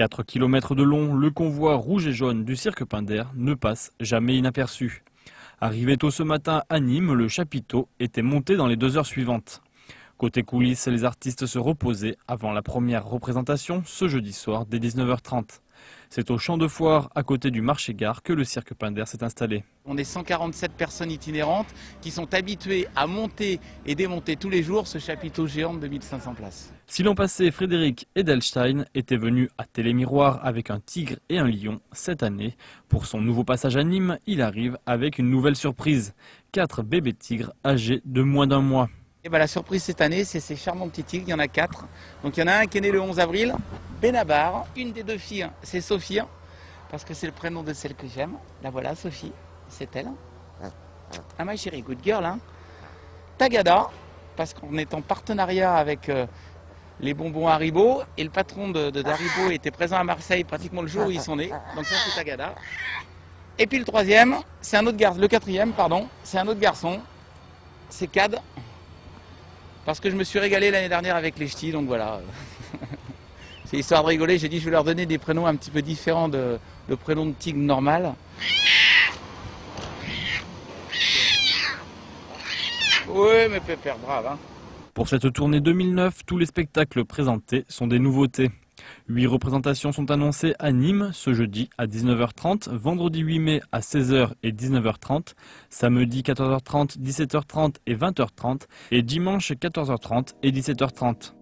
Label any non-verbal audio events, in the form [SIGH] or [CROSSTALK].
4 km de long, le convoi rouge et jaune du cirque Pinder ne passe jamais inaperçu. Arrivé tôt ce matin à Nîmes, le chapiteau était monté dans les deux heures suivantes. Côté coulisses, les artistes se reposaient avant la première représentation ce jeudi soir dès 19h30. C'est au champ de foire, à côté du marché-gare, que le cirque Pinder s'est installé. On est 147 personnes itinérantes qui sont habituées à monter et démonter tous les jours ce chapiteau géant de 2500 places. Si l'an passé, Frédéric Edelstein était venu à Télémiroir avec un tigre et un lion, cette année, pour son nouveau passage à Nîmes, il arrive avec une nouvelle surprise. Quatre bébés tigres âgés de moins d'un mois. Et ben la surprise cette année, c'est ces charmants petits tigres, il y en a quatre. Donc il y en a un qui est né le 11 avril, Benabar. Une des deux filles, c'est Sophie, parce que c'est le prénom de celle que j'aime. La voilà, Sophie, c'est elle. Ah ma chérie, good girl. Hein. Tagada, parce qu'on est en partenariat avec euh, les bonbons Haribo, et le patron de, était présent à Marseille pratiquement le jour où ils sont nés. Donc ça c'est Tagada. Et puis le troisième, c'est un autre garçon. Le quatrième, pardon, c'est un autre garçon. C'est Cad. Parce que je me suis régalé l'année dernière avec les ch'tis, donc voilà. [LAUGHS] C'est histoire de rigoler, j'ai dit je vais leur donner des prénoms un petit peu différents de, de prénoms de tigre normal. Oui, mais pépère, brave. Hein. Pour cette tournée 2009, tous les spectacles présentés sont des nouveautés. Huit représentations sont annoncées à Nîmes ce jeudi à 19h30, vendredi 8 mai à 16h et 19h30, samedi 14h30, 17h30 et 20h30 et dimanche 14h30 et 17h30.